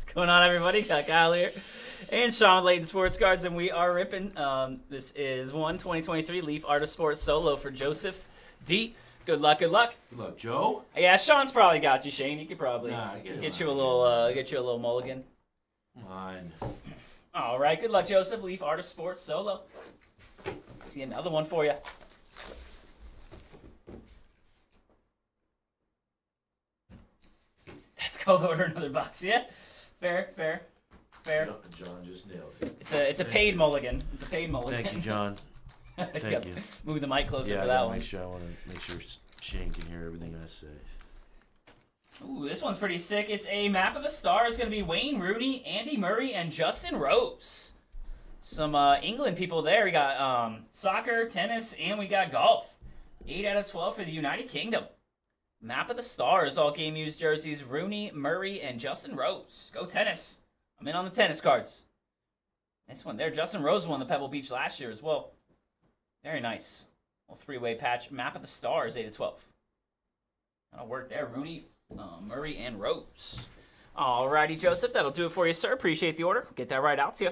What's going on, everybody? Got Kyle here. And Sean Layton Sports Cards, and we are ripping. Um, this is one 2023 Leaf Art of Sports Solo for Joseph D. Good luck, good luck. Good luck, Joe. Yeah, Sean's probably got you, Shane. You could probably Nah, get get you a little, uh, get you a little mulligan. Come on. All right, good luck, Joseph. Leaf Art of Sports Solo. Let's see another one for you. Let's go order another box. Yeah, fair, fair, fair. John, John just nailed it. It's a it's a paid mulligan. It's a paid mulligan. Thank you, John. Thank you. Move the mic closer yeah, for I that gotta one. make sure I want to make sure Shane can hear everything I say. Ooh, this one's pretty sick. It's a map of the stars. It's Going to be Wayne Rooney, Andy Murray, and Justin Rose. Some uh, England people there. We got um, soccer, tennis, and we got golf. Eight out of twelve for the United Kingdom. Map of the stars. All game used jerseys. Rooney, Murray, and Justin Rose. Go tennis. I'm in on the tennis cards. Nice one there. Justin Rose won the Pebble Beach last year as well. Very nice. Well, three-way patch. Map of the stars. Eight to twelve. That'll work there. Rooney, uh, Murray, and Rose. Alrighty, Joseph. That'll do it for you, sir. Appreciate the order. Get that right out to you.